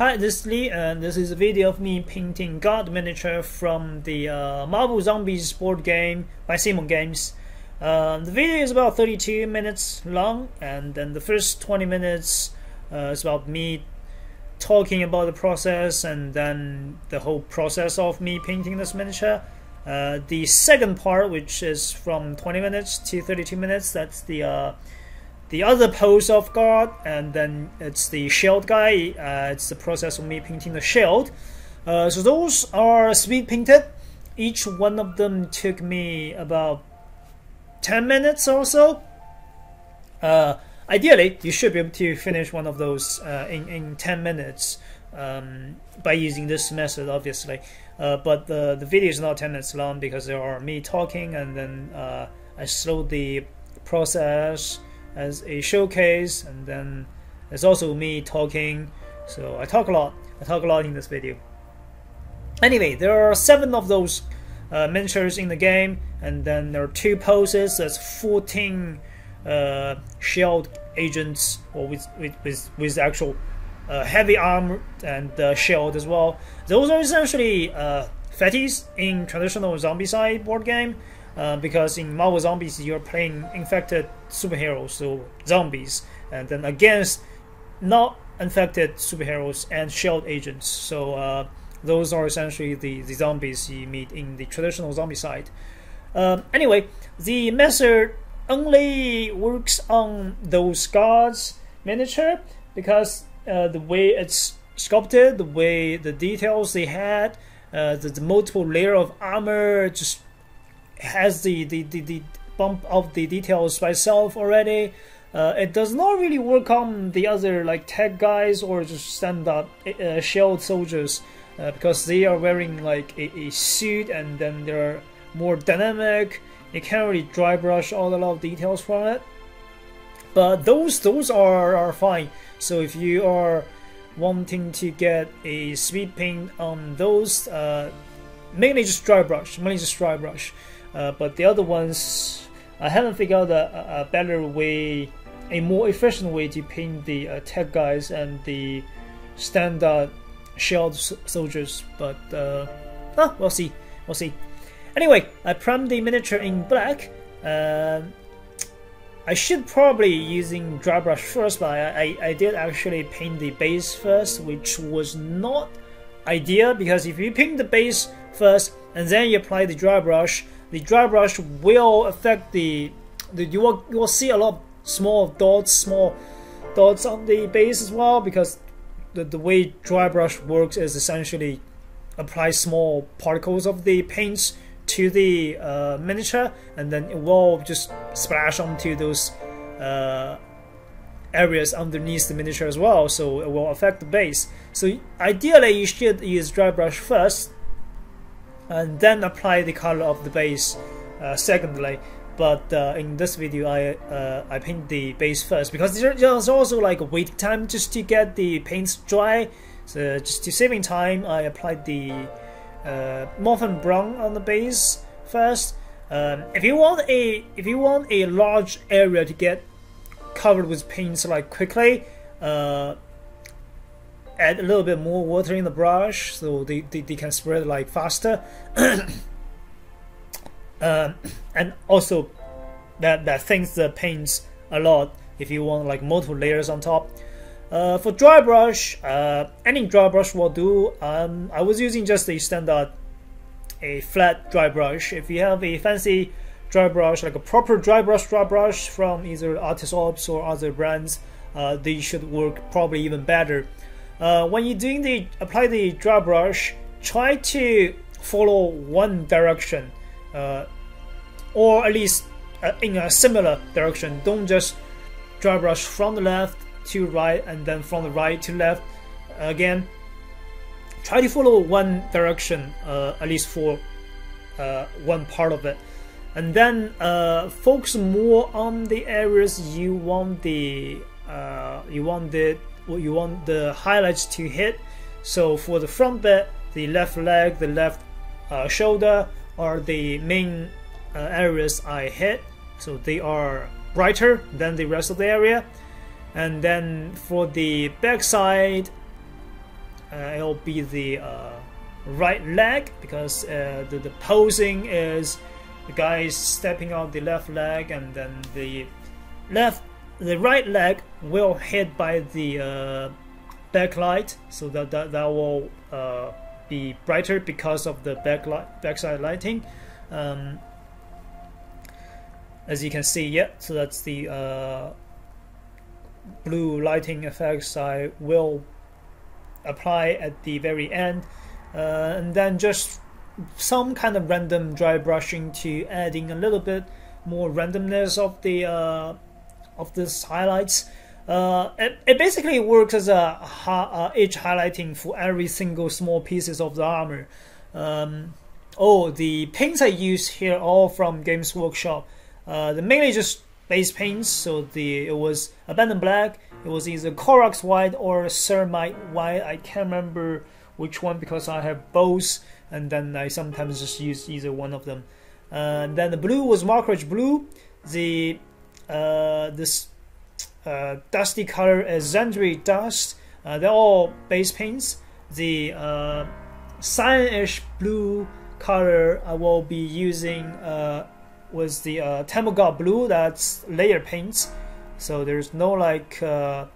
Hi, this is Lee, and this is a video of me painting God miniature from the uh, Marvel Zombies board game by CMON Games. Uh, the video is about 32 minutes long, and then the first 20 minutes uh, is about me talking about the process and then the whole process of me painting this miniature. Uh, the second part, which is from 20 minutes to 32 minutes, that's the uh, the other pose of God, and then it's the shield guy. Uh, it's the process of me painting the shield. Uh, so those are speed painted. Each one of them took me about 10 minutes or so. Uh, ideally, you should be able to finish one of those uh, in, in 10 minutes um, by using this method, obviously. Uh, but the, the video is not 10 minutes long because there are me talking and then uh, I slow the process as a showcase and then there's also me talking. So I talk a lot. I talk a lot in this video. Anyway there are seven of those uh, miniatures in the game and then there are two poses. There's 14 uh, shield agents or with with, with, with actual uh, heavy armor and uh, shield as well. Those are essentially uh, fatties in traditional Zombicide board game uh, because in Marvel Zombies you're playing infected superheroes, so zombies, and then against not infected superheroes and shield agents. So uh, those are essentially the, the zombies you meet in the traditional Zombicide. Um, anyway, the method only works on those guards miniature because uh, the way it's sculpted, the way the details they had, uh, the, the multiple layer of armor just has the, the, the, the bump of the details by itself already. Uh, it does not really work on the other like tech guys or just standard uh, shield soldiers uh, because they are wearing like a, a, suit and then they're more dynamic. You can't really dry brush all the lot of details from it. But those those are, are fine. So if you are wanting to get a speed paint on those, uh, mainly just dry brush, mainly just dry brush. Uh, but the other ones, I haven't figured out a, a, better way, a more efficient way to paint the uh, tech guys and the standard shield soldiers. But uh, ah, we'll see, we'll see. Anyway, I primed the miniature in black. Uh, I should probably using dry brush first, but I, I, I did actually paint the base first, which was not ideal because if you paint the base first and then you apply the dry brush, the dry brush will affect the, the you will you will see a lot of small dots, small dots on the base as well because the, the way dry brush works is essentially apply small particles of the paints to the uh, miniature and then it will just splash onto those uh, areas underneath the miniature as well so it will affect the base. So ideally you should use dry brush first and then apply the color of the base uh, secondly. But uh, in this video I uh, I paint the base first because there's also like a wait time just to get the paints dry. So just to saving time I applied the uh, Mournfang brown on the base first. Um, if you want a if you want a large area to get covered with paints like quickly uh, add a little bit more water in the brush so they, they, they can spread like faster. Um, and also that that thins the paints a lot if you want like multiple layers on top. Uh, for dry brush uh, any dry brush will do. Um, I was using just a standard a flat dry brush. If you have a fancy dry brush like a proper dry brush dry brush from either Artis Opus or other brands uh, they should work probably even better uh, when you're doing the apply the dry brush, try to follow one direction, uh, or at least uh, in a similar direction. Don't just dry brush from the left to right and then from the right to left again. Try to follow one direction, uh, at least for uh, one part of it, and then focus more on the areas you want the you want the what you want the highlights to hit. So for the front bit, the left leg, the left uh, shoulder are the main uh, areas I hit. So they are brighter than the rest of the area. And then for the back side, uh, it'll be the uh, right leg because uh, the, the posing is the guy is stepping out the left leg and then the left the right leg will hit by the uh, backlight so that that, that will uh, be brighter because of the backlight backside lighting. Um, as you can see yeah so that's the uh, blue lighting effects I will apply at the very end. Uh, and then just some kind of random dry brushing to adding a little bit more randomness of the uh, of this highlights. Uh, it, it basically works as a uh, edge highlighting for every single small pieces of the armor. Um, oh, the paints I use here all from Games Workshop. Uh, the mainly just base paints. So the it was Abaddon Black. It was either Corax White or Ceramite White. I can't remember which one because I have both, and then I sometimes just use either one of them. Uh, then the blue was Macragge Blue. The this uh, dusty color is Zandri Dust. Uh, they're all base paints. The uh, cyanish blue color I will be using uh, was the uh, God Blue. That's layer paints. So there's no like uh,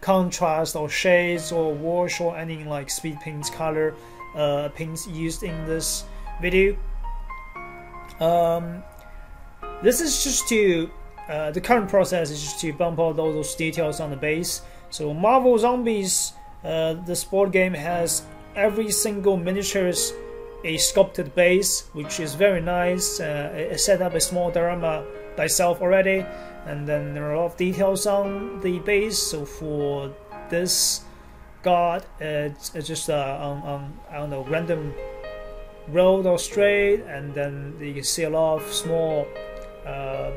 contrast or shades or wash or any like speed paints color uh, paints used in this video. Um, this is just to uh, the current process is just to bump out all those details on the base. So Marvel Zombies, uh, the sport game has every single miniatures a sculpted base, which is very nice. Uh, set up a small diorama by itself already, and then there are a lot of details on the base. So for this god, it's, it's just uh, on, on I don't know random road or straight, and then you can see a lot of small uh,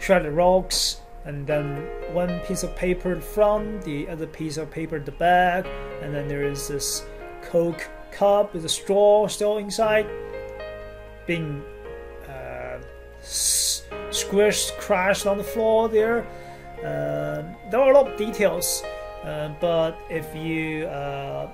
shredded rocks, and then one piece of paper the front, the other piece of paper the back, and then there is this Coke cup with a straw still inside, being uh, squished, crashed on the floor there. Uh, there are a lot of details, uh, but if you uh,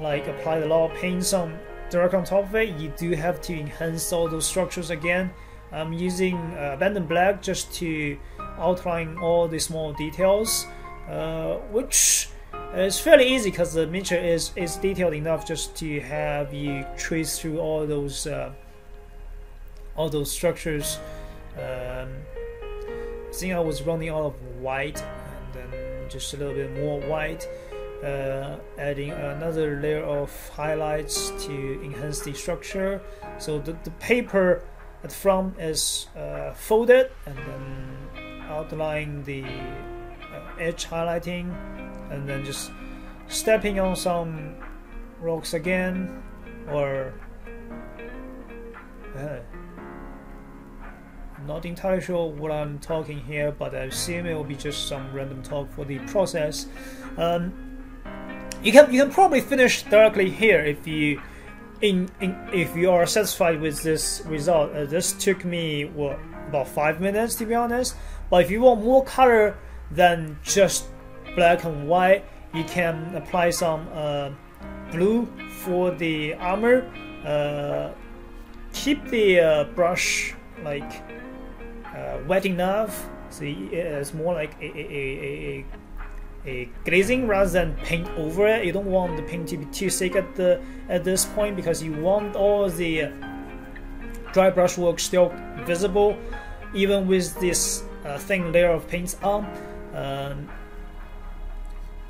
like apply a lot of paint on direct on top of it, you do have to enhance all those structures again. I'm using uh, Abaddon Black just to outline all the small details, uh, which is fairly easy because the miniature is, is detailed enough just to have you trace through all those uh, all those structures. Um, I think I was running out of white and then just a little bit more white, uh, adding another layer of highlights to enhance the structure. So the, the paper the front is uh, folded and then outline the uh, edge highlighting and then just stepping on some rocks again or uh, not entirely sure what I'm talking here but I assume it will be just some random talk for the process. Um, you can you can probably finish directly here if you in, in if you are satisfied with this result uh, this took me what about five minutes to be honest but if you want more color than just black and white. You can apply some uh, blue for the armor. Uh, keep the uh, brush like uh, wet enough, so it's more like a, a, a, a, glazing rather than paint over it. You don't want the paint to be too thick at the at this point because you want all the dry brush work still visible, even with this uh, thin layer of paints on. Um,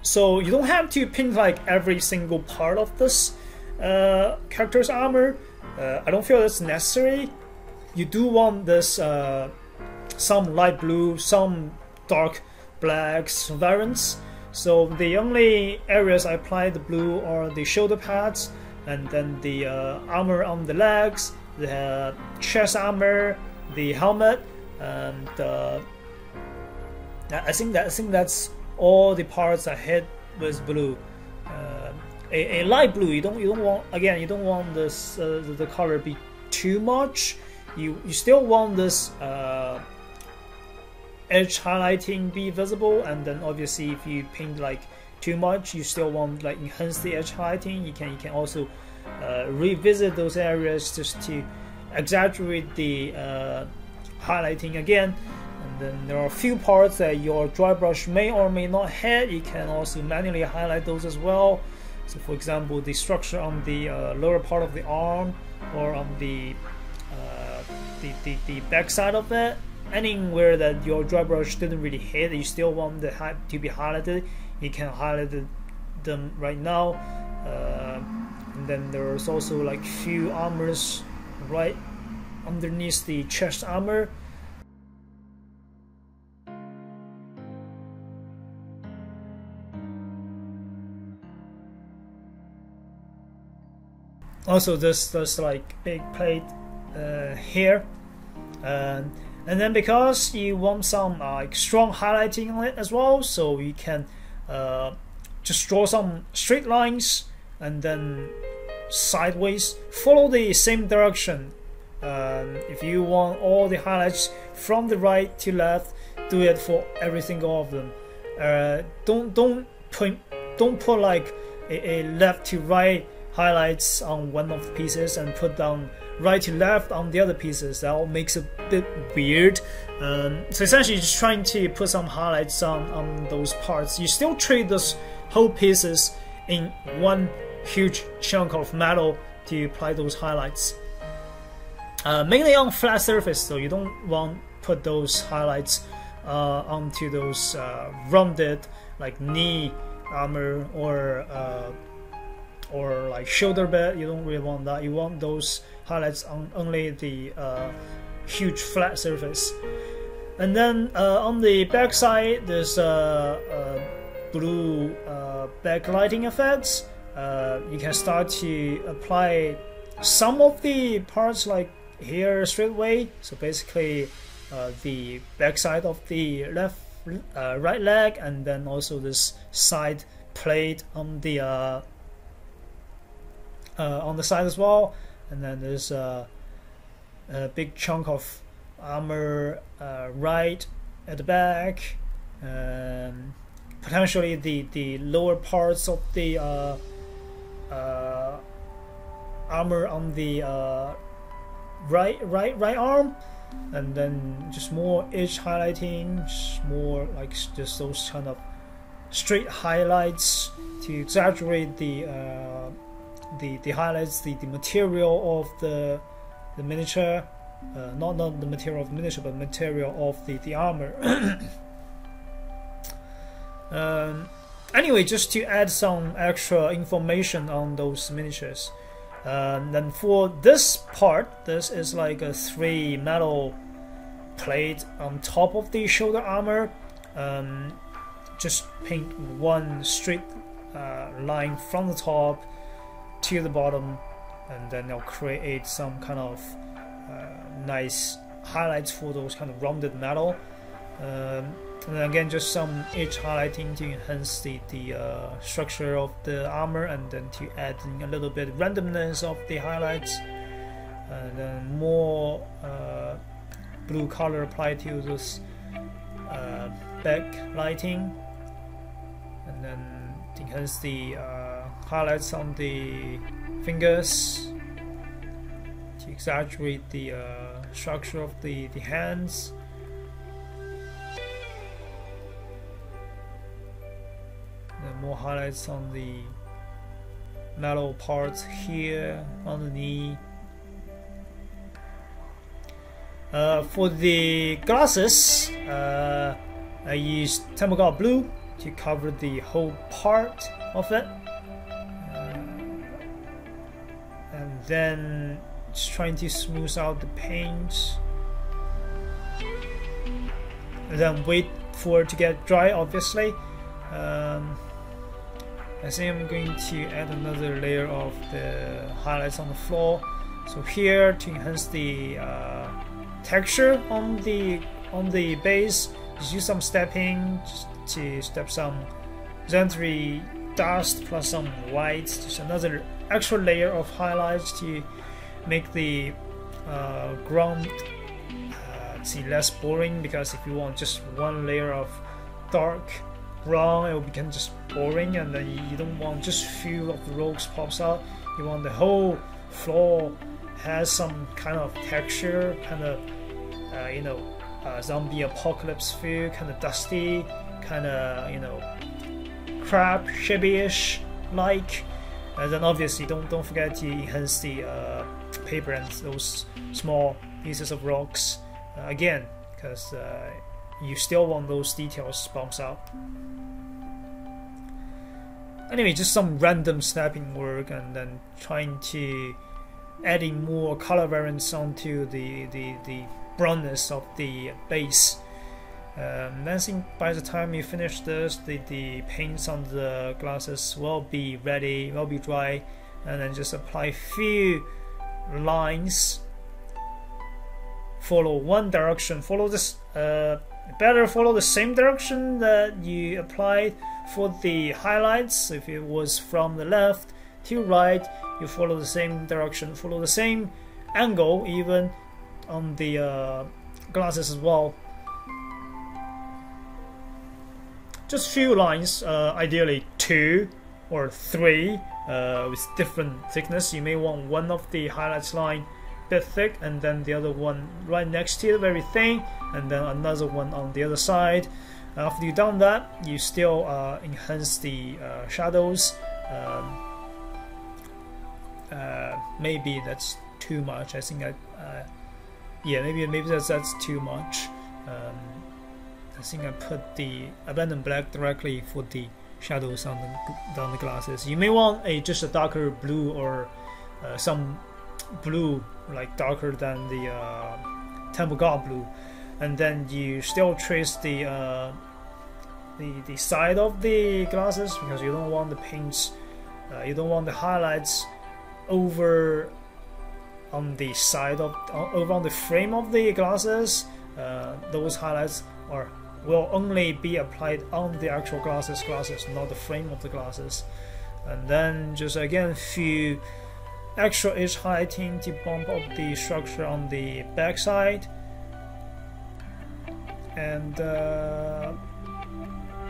so you don't have to paint like every single part of this uh, character's armor. Uh, I don't feel that's necessary. You do want this uh, some light blue, some dark blacks variants. So the only areas I apply the blue are the shoulder pads and then the uh, armor on the legs, the chest armor, the helmet, and uh, I think that I think that's all the parts I hit with blue. Uh, a, a, light blue, you don't you don't want again you don't want this uh, the, the, color be too much. You you still want this uh, edge highlighting be visible, and then obviously if you paint like too much you still want like enhance the edge highlighting you can you can also uh, revisit those areas just to exaggerate the uh, highlighting again. And then there are a few parts that your dry brush may or may not hit. You can also manually highlight those as well. So for example the structure on the uh, lower part of the arm or on the, uh, the, the, the back side of it anywhere that your dry brush didn't really hit you still want the to be highlighted you can highlight them right now. Uh, and then there's also like few armors right underneath the chest armor. Also this this like big plate uh, here. And and then because you want some like strong highlighting on it as well so you can uh, just draw some straight lines and then sideways follow the same direction. Um, if you want all the highlights from the right to left do it for every single of them. Uh, don't don't put don't put like a, a left to right highlights on one of the pieces and put down right to left on the other pieces. That all makes a bit weird. Um, so essentially, just trying to put some highlights on, on those parts. You still treat those whole pieces in one huge chunk of metal to apply those highlights. Uh, mainly on flat surface, so you don't want put those highlights uh, onto those uh, rounded like knee armor or uh, or like shoulder bed. You don't really want that. You want those highlights on only the uh, huge flat surface. And then uh, on the back side, there's uh, uh blue uh, backlighting effects. Uh, you can start to apply some of the parts like here straight away. So basically, the back side of the left right leg, and then also this side plate on the on the side as well and then there's a, a big chunk of armor uh, right at the back. Um, potentially the the lower parts of the uh, uh, armor on the uh, right right right arm. And then just more edge highlighting just more like just those kind of straight highlights to exaggerate the uh, the, the highlights the, the material of the the miniature uh, not not the material of the miniature but material of the, the armor. Um, anyway just to add some extra information on those miniatures. Um, then for this part this is like a three metal plate on top of the shoulder armor. Um, just paint one straight uh, line from the top to the bottom and then they'll create some kind of uh, nice highlights for those kind of rounded metal. Um, and again just some edge highlighting to enhance the, the uh, structure of the armor and then to add a little bit randomness of the highlights. And then more uh, blue color applied to this uh, back lighting. And then enhance the uh, highlights on the fingers to exaggerate the uh, structure of the, the hands. And more highlights on the metal parts here on the knee. Uh, for the glasses, uh, I used Thermogard Blue to cover the whole part of it. Then just trying to smooth out the paint and then wait for it to get dry obviously. Um, I think I'm going to add another layer of the highlights on the floor. So here to enhance the uh, texture on the on the base just use some stepping just to step some Zandri dust plus some white just another extra layer of highlights to make the uh, ground uh, see less boring because if you want just one layer of dark brown it will become just boring and then you don't want just few of the rocks pops out. You want the whole floor has some kind of texture kind of uh, you know uh, zombie apocalypse feel kind of dusty kind of you know crap shabby-ish like and then obviously don't don't forget to enhance the uh, paper and those small pieces of rocks uh, again because uh, you still want those details bounce out anyway just some random snapping work and then trying to adding more color variants onto the the, the brownness of the base um, then think by the time you finish this, the, the paints on the glasses will be ready, will be dry, and then just apply few lines. Follow one direction. Follow this. Uh, better follow the same direction that you applied for the highlights. If it was from the left to right, you follow the same direction. Follow the same angle, even on the uh, glasses as well. Just few lines, uh, ideally two or three uh, with different thickness. You may want one of the highlights line bit thick and then the other one right next to it very thin and then another one on the other side. After you've done that, you still uh, enhance the uh, shadows. Um, uh, maybe that's too much. I think I, uh, yeah, maybe maybe that's that's too much. Um, I think I put the Abaddon black directly for the shadows on the on the glasses. You may want a just a darker blue or uh, some blue like darker than the uh, Temple God blue, and then you still trace the uh, the the side of the glasses because you don't want the paints, uh, you don't want the highlights over on the side of over on the frame of the glasses. Uh, those highlights are will only be applied on the actual glasses glasses, not the frame of the glasses. And then just again few extra edge highlighting to bump up the structure on the back side. And uh,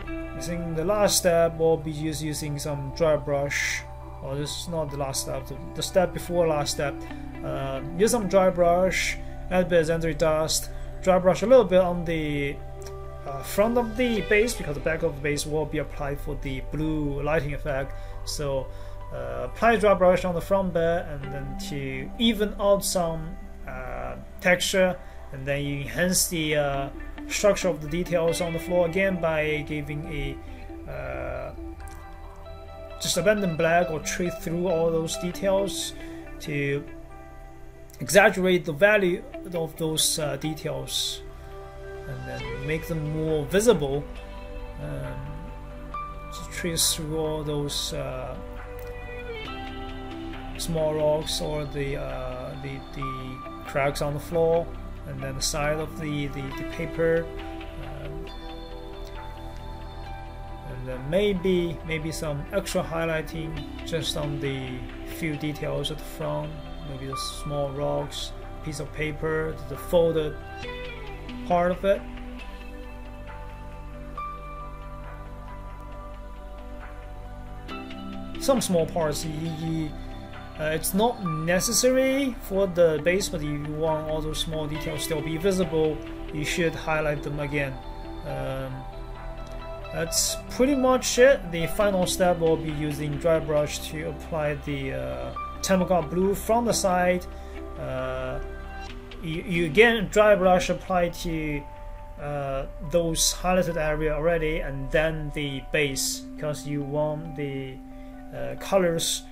I think the last step will be just using some dry brush. Or this is not the last step, the, step before last step. Uh, use some dry brush, add a bit of dust, dry brush a little bit on the uh, front of the base because the back of the base will be applied for the blue lighting effect. So uh, apply dry brush on the front bit and then to even out some uh, texture and then you enhance the uh, structure of the details on the floor again by giving a uh, just Abaddon black or treat through all those details to exaggerate the value of those uh, details and then make them more visible. Um, to trace through all those uh, small rocks or the, uh, the the cracks on the floor, and then the side of the the, the paper. Um, and then maybe maybe some extra highlighting just on the few details at the front, maybe the small rocks, piece of paper, the folded part of it. Some small parts, uh, it's not necessary for the base, but if you want all those small details still be visible, you should highlight them again. Um, that's pretty much it. The final step will be using dry brush to apply the uh, Temple blue from the side. Uh, you, you again dry brush apply to uh, those highlighted area already and then the base because you want the uh, colors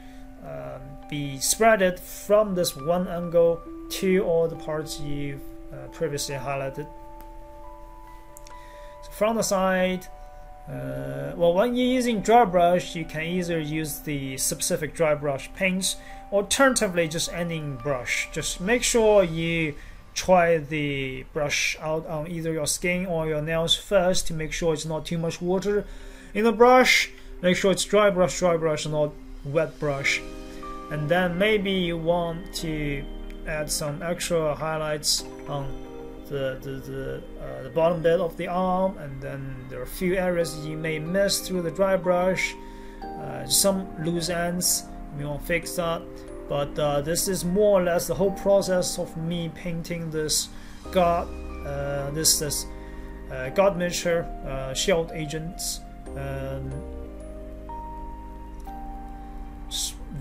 um, be spreaded from this one angle to all the parts you've uh, previously highlighted. So from the side, uh, well, when you're using dry brush, you can either use the specific dry brush paints, alternatively, just any brush. Just make sure you try the brush out on either your skin or your nails first to make sure it's not too much water in the brush. Make sure it's dry brush, dry brush, not wet brush. And then maybe you want to add some extra highlights on the the the, uh, the bottom bit of the arm, and then there are a few areas you may miss through the dry brush, uh, some loose ends. We won't fix that, but uh, this is more or less the whole process of me painting this god, uh, this this uh, god miniature uh, shield agents. Um,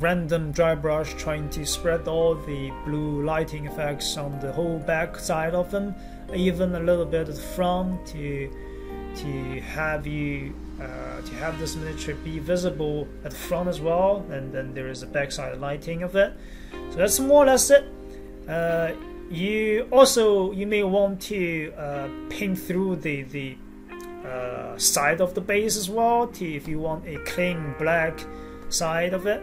random dry brush trying to spread all the blue lighting effects on the whole back side of them, even a little bit at the front to to have you uh, to have this miniature be visible at the front as well, and then there is a backside lighting of it. So that's more or less it. Uh, you also you may want to uh, paint through the the uh, side of the base as well to if you want a clean black side of it.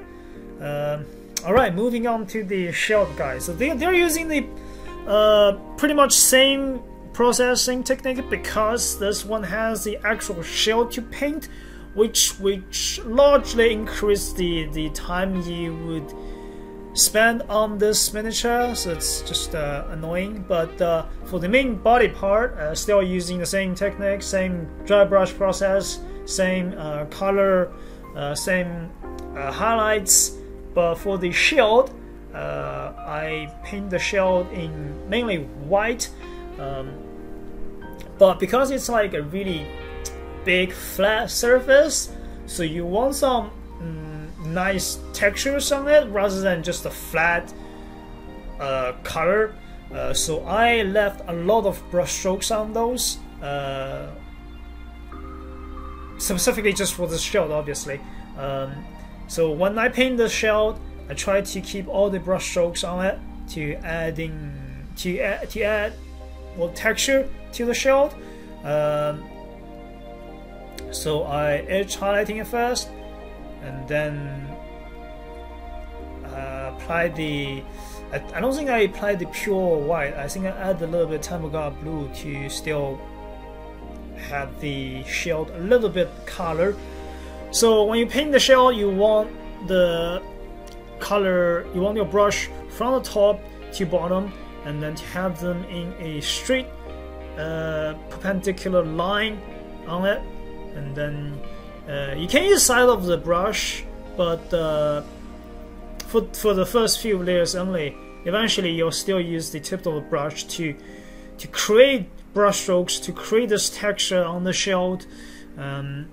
Um, all right, moving on to the shield guys. So they they're using the uh, pretty much same processing technique because this one has the actual shell to paint, which which largely increase the the time you would spend on this miniature. So it's just uh, annoying. But uh, for the main body part, uh, still using the same technique, same dry brush process, same uh, color, uh, same highlights. But for the shield, uh, I paint the shield in mainly white. Um, but because it's like a really big flat surface, so you want some mm, nice textures on it rather than just a flat uh, color. Uh, so I left a lot of brush strokes on those, uh, specifically just for the shield, obviously. Um, so when I paint the shell, I try to keep all the brush strokes on it to adding to add to add more texture to the shell. Um, so I edge highlighting it first, and then uh, apply the. I, don't think I applied the pure white. I think I add a little bit of Tamiya blue to still have the shield a little bit color. So when you paint the shell, you want the color, you want your brush from the top to bottom and then to have them in a straight uh, perpendicular line on it. And then uh, you can use side of the brush, but uh, for, for the first few layers only. Eventually, you'll still use the tip of the brush to to create brush strokes, to create this texture on the shield. Um,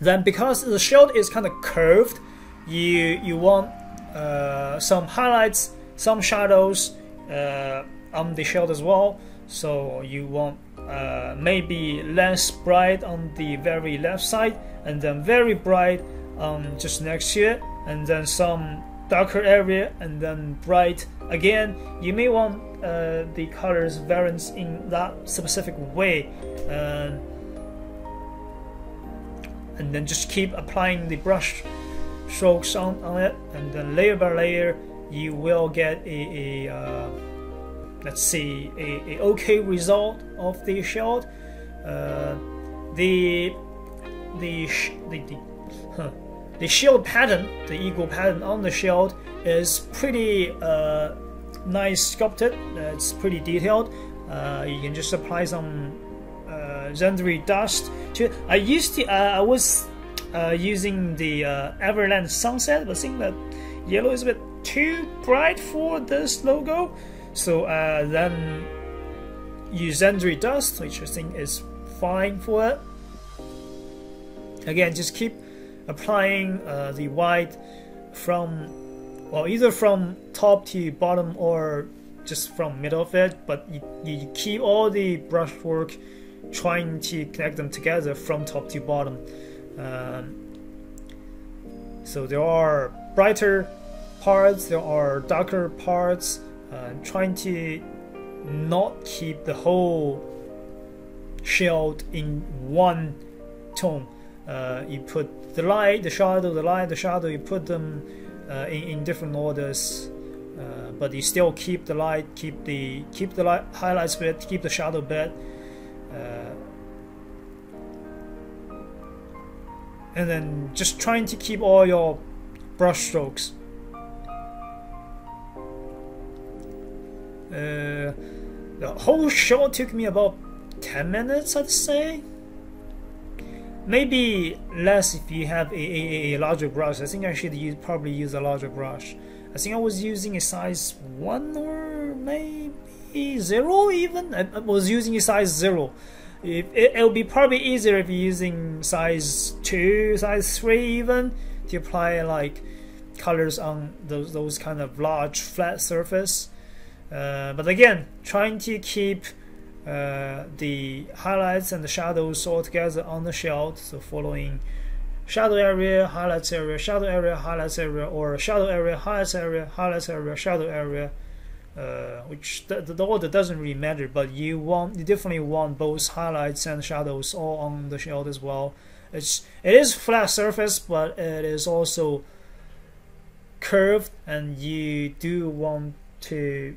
then because the shield is kind of curved, you you want uh, some highlights, some shadows uh, on the shield as well. So you want uh, maybe less bright on the very left side, and then very bright um, just next to it, and then some darker area, and then bright again. You may want uh, the colors variance in that specific way. Uh, and then just keep applying the brush strokes on, on it and then layer by layer you will get a, a uh, let's see a, a, okay result of the shield uh, the the the, the, huh, the shield pattern the eagle pattern on the shield is pretty uh, nice sculpted. It's pretty detailed. Uh, you can just apply some uh, dust to. I used to. Uh, I was uh, using the Averland Sunset, but I think that yellow is a bit too bright for this logo. So then use Zandri Dust, which I think is fine for it. Again, just keep applying uh, the white from, well, either from top to bottom or just from middle of it, but you, you keep all the brushwork trying to connect them together from top to bottom. Um, so there are brighter parts, there are darker parts, uh, trying to not keep the whole shield in one tone. Uh, you put the light, the shadow, the light, the shadow, you put them uh, in, in different orders. Uh, but you still keep the light, keep the keep the light highlights bit, keep the shadow bit, and then just trying to keep all your brush strokes. Uh, the whole show took me about 10 minutes I'd say. Maybe less if you have a, a, a larger brush. I think I should use, probably use a larger brush. I think I was using a size 1 or maybe 0 even? I, was using size 0 it, it'll be probably easier if you're using size 2 size 3 even to apply like colors on those, those kind of large flat surface. Uh, but again trying to keep uh, the highlights and the shadows all together on the shell so following shadow area highlights area shadow area highlights area or shadow area highlights area highlights area shadow area uh, which the, the order doesn't really matter but you want you definitely want both highlights and shadows all on the shield as well. It's it is flat surface but it is also curved and you do want to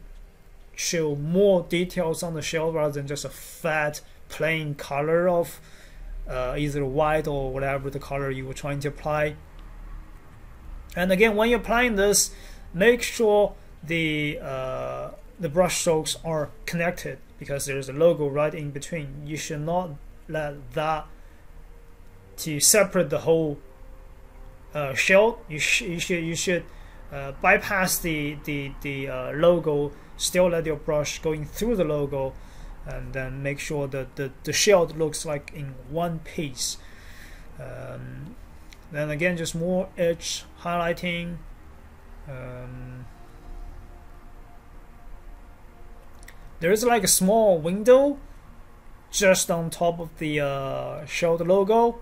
show more details on the shield rather than just a flat plain color of uh, either white or whatever the color you were trying to apply. And again when you're applying this make sure the uh, the brush strokes are connected because there's a logo right in between you should not let that to separate the whole uh, shell. You, sh- you should you should uh, bypass the the the uh, logo. Still let your brush going through the logo, and then make sure that the the shell looks like in one piece. Um, then again, just more edge highlighting. Um, there is like a small window just on top of the uh, shield logo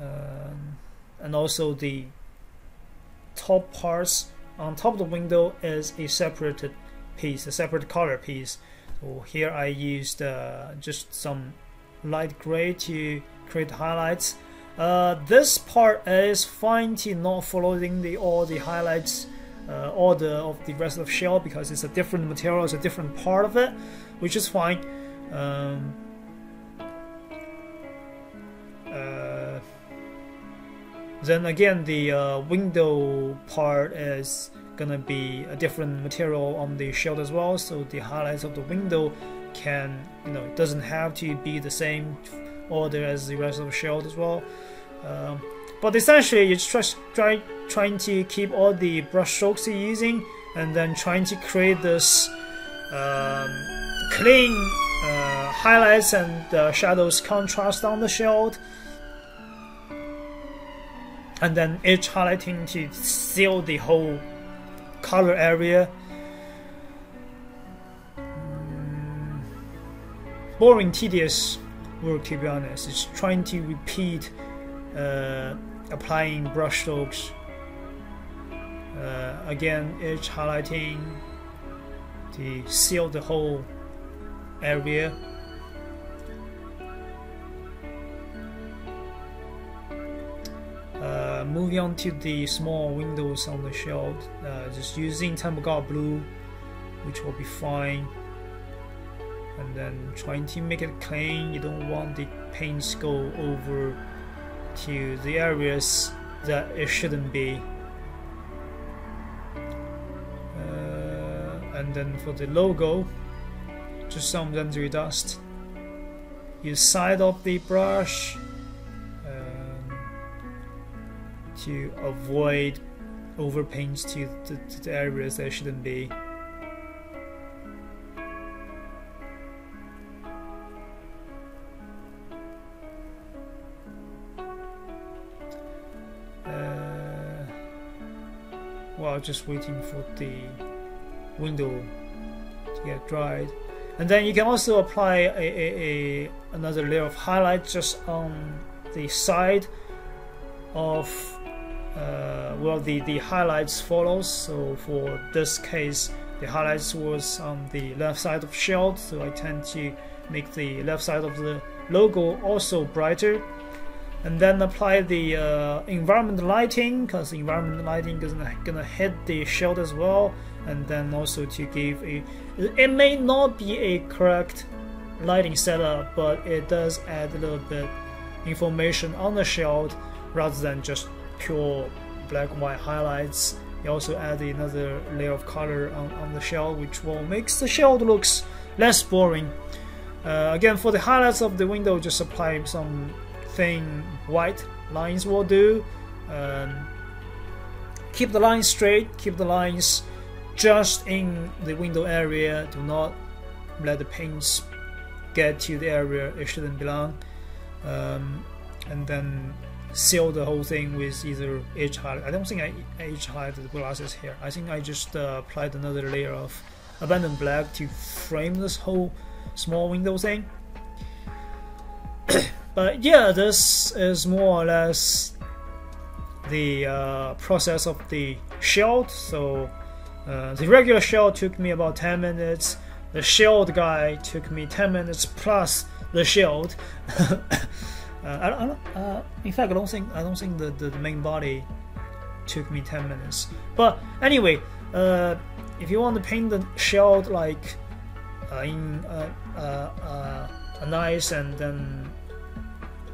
um, and also the top parts on top of the window is a separated piece, a separate color piece. So here I used uh, just some light gray to create highlights. Uh, this part is fine to not following the all the highlights uh, order of the rest of the shell because it's a different material, it's a different part of it, which is fine. Um, Then again, the uh, window part is gonna be a different material on the shield as well. So the highlights of the window can, you know, it doesn't have to be the same order as the rest of the shield as well. Um, but essentially, you're just try, trying to keep all the brush strokes you're using, and then trying to create this um, clean uh, highlights and uh, shadows contrast on the shield and then edge highlighting to seal the whole color area. Mm, boring, tedious work to be honest. It's trying to repeat uh, applying brush strokes. Uh, again, edge highlighting to seal the whole area. Uh, moving on to the small windows on the shield, uh, just using Temple Blue, which will be fine. And then trying to make it clean, you don't want the paints go over to the areas that it shouldn't be. Uh, and then for the logo, just some render dust. You side up the brush to avoid overpaints to, to, to the areas that shouldn't be. Just waiting for the window to get dried. And then you can also apply a, a, a another layer of highlight just on the side of uh, well the the highlights follows. So for this case the highlights was on the left side of shield. So I tend to make the left side of the logo also brighter and then apply the uh, environment lighting because environment lighting is gonna, hit the shield as well and then also to give a it may not be a correct lighting setup but it does add a little bit information on the shield rather than just pure black and white highlights. You also add another layer of color on, on the shell, which will makes the shell looks less boring. Uh, again, for the highlights of the window, just apply some thin white lines will do. Um, keep the lines straight, keep the lines just in the window area. Do not let the paints get to the area it shouldn't belong. Um, and then seal the whole thing with either edge highlight. I don't think I edge highlighted the glasses here. I think I just uh, applied another layer of Abaddon black to frame this whole small window thing. but yeah, this is more or less the uh, process of the shield. So uh, the regular shield took me about 10 minutes. The shield guy took me 10 minutes plus the shield. uh, I I uh, in fact, I don't think I don't think the, the, the, main body took me 10 minutes. But anyway, uh, if you want to paint the shield like uh, in a nice and then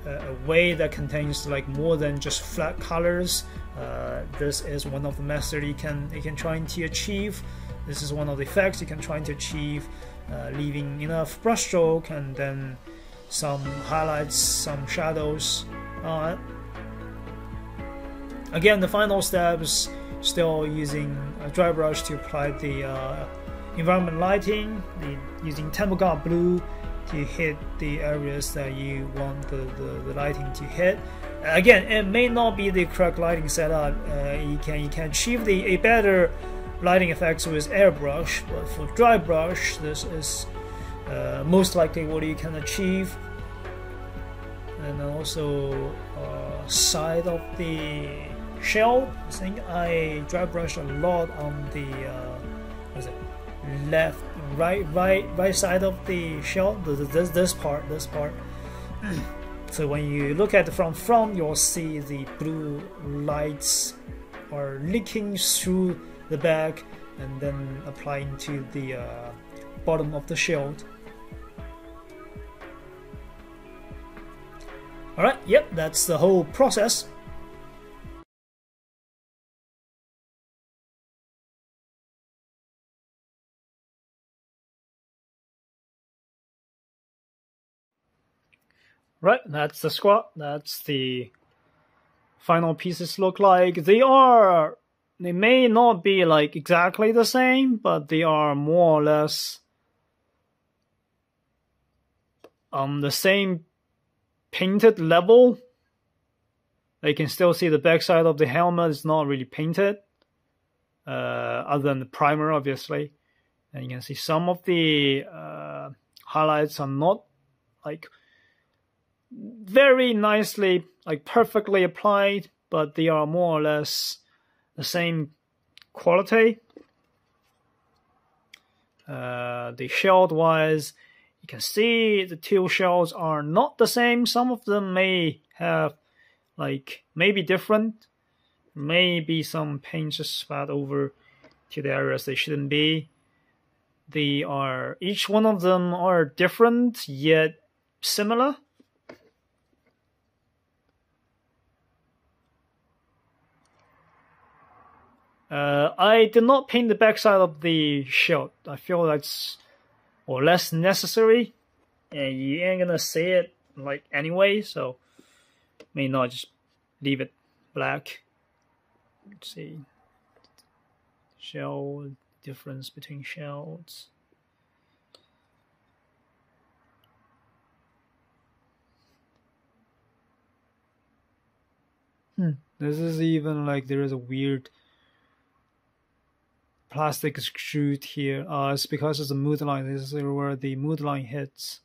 a way that contains like more than just flat colors. Uh, this is one of the methods you can you can try to achieve. This is one of the effects you can try to achieve, uh, leaving enough brushstroke and then some highlights, some shadows it. Again, the final steps still using a dry brush to apply the uh, environment lighting, the, using Temple Guard Blue to hit the areas that you want the, the, the lighting to hit. Again, it may not be the correct lighting setup. Uh, you can you can achieve the a better lighting effects with airbrush, but for dry brush, this is uh, most likely what you can achieve. And also uh, side of the shell. I think I dry brush a lot on the uh, left right right right side of the shell this this part this part. So when you look at from front you'll see the blue lights are leaking through the back and then applying to the uh, bottom of the shield alright yep that's the whole process Right, that's the squat. That's the final pieces look like. They are, they may not be like exactly the same, but they are more or less on the same painted level. You can still see the backside of the helmet is not really painted, uh, other than the primer, obviously. And you can see some of the uh, highlights are not like very nicely, like perfectly applied, but they are more or less the same quality. Uh, the shield wise, you can see the two shells are not the same. Some of them may have like maybe different, maybe some paint just spat over to the areas they shouldn't be. They are each one of them are different yet similar. Uh, I did not paint the backside of the shield. I feel that's or less necessary, and you ain't gonna see it like anyway, so may not just leave it black. Let's see shell difference between shells. Hmm. This is even like there is a weird plastic extrude here. Uh, it's because it's a mold line. This is where the mold line hits.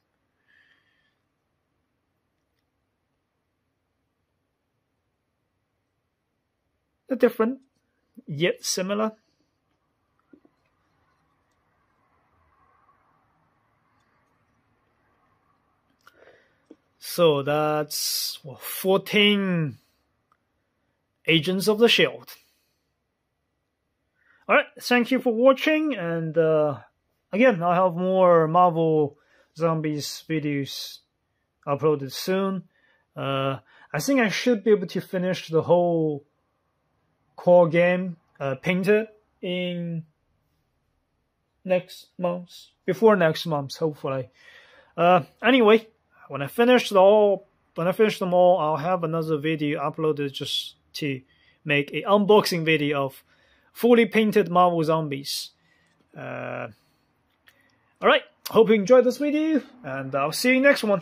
They're different, yet similar. So that's 14 agents of the shield. Alright, thank you for watching, and uh, again, I'll have more Marvel Zombies videos uploaded soon. Uh, I think I should be able to finish the whole core game uh, painted in next month, before next month, hopefully. Uh, anyway, when I finish the all, when I finish them all, I'll have another video uploaded just to make a unboxing video of fully painted Marvel Zombies. Uh, Alright, hope you enjoyed this video, and I'll see you next one.